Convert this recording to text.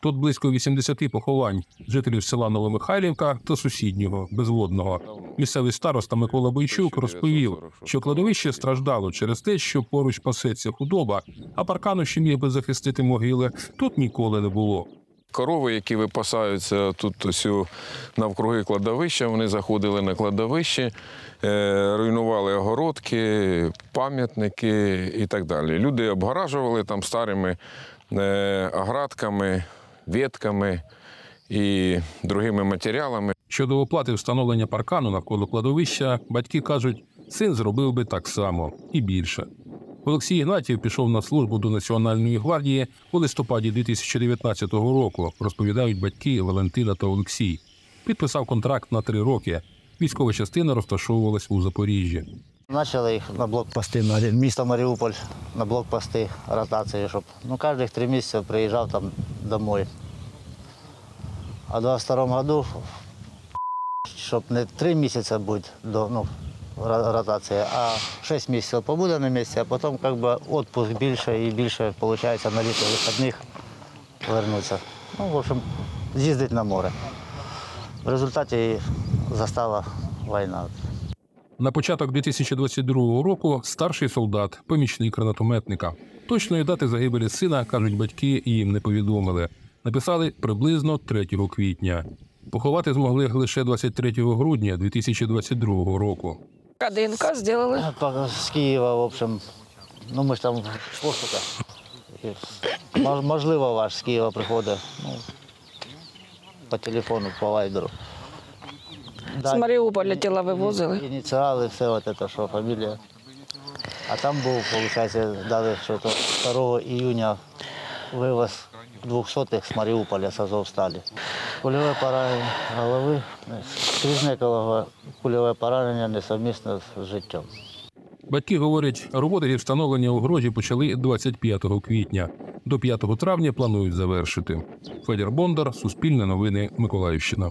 Тут близько 80 поховань жителів села Новомихайлівка та сусіднього безводного. Місцевий староста Микола Бойчук розповів, що кладовище страждало через те, що поруч пасеться худоба, а паркану, що міг би захистити могили, тут ніколи не було. Корови, які випасаються тут усю навкруги кладовища, вони заходили на кладовище, е, руйнували огородки, пам'ятники і так далі. Люди обгаражували там старими е, оградками, ветками і другими матеріалами. Щодо оплати встановлення паркану навколо кладовища, батьки кажуть, син зробив би так само і більше. Олексій Ігнатів пішов на службу до Національної гвардії у листопаді 2019 року, розповідають батьки Валентина та Олексій. Підписав контракт на три роки. Військова частина розташовувалась у Запоріжжі. Почали їх на блокпости, на місто Маріуполь, на блокпости ротації, щоб ну, кожних три місяці приїжджав там домой. А в 22-му году, щоб не три місяці бути до ну, ротації, а 6 місяців побуде на місці, а потім як би, відпуск більше і більше виходить на літо вихідних вернутися. Ну, в общем, з'їздити на море. В результаті застала війна. На початок 2022 року старший солдат, помічник гранатометника. Точної дати загибелі сина, кажуть батьки, їм не повідомили. Написали приблизно 3 квітня. Поховати змогли лише 23 грудня 2022 року. ДНК сделали. З Києва, в общем, ну ми ж там в пошуках. Можливо, ваш з Києва приходить ну, по телефону, по вайберу. З Маріуполя тіла вивозили. Ініціали, все от це, що фамілія. А там був, виходить, дали, що то 2 июня вивоз 200-х з Маріуполя з Азовсталі. Кульове поранення голови, скрізне кульове поранення несумісне з життям. Батьки говорять, роботи зі встановлення огорожі почали 25 квітня. До 5 травня планують завершити. Федір Бондар, Суспільне новини, Миколаївщина.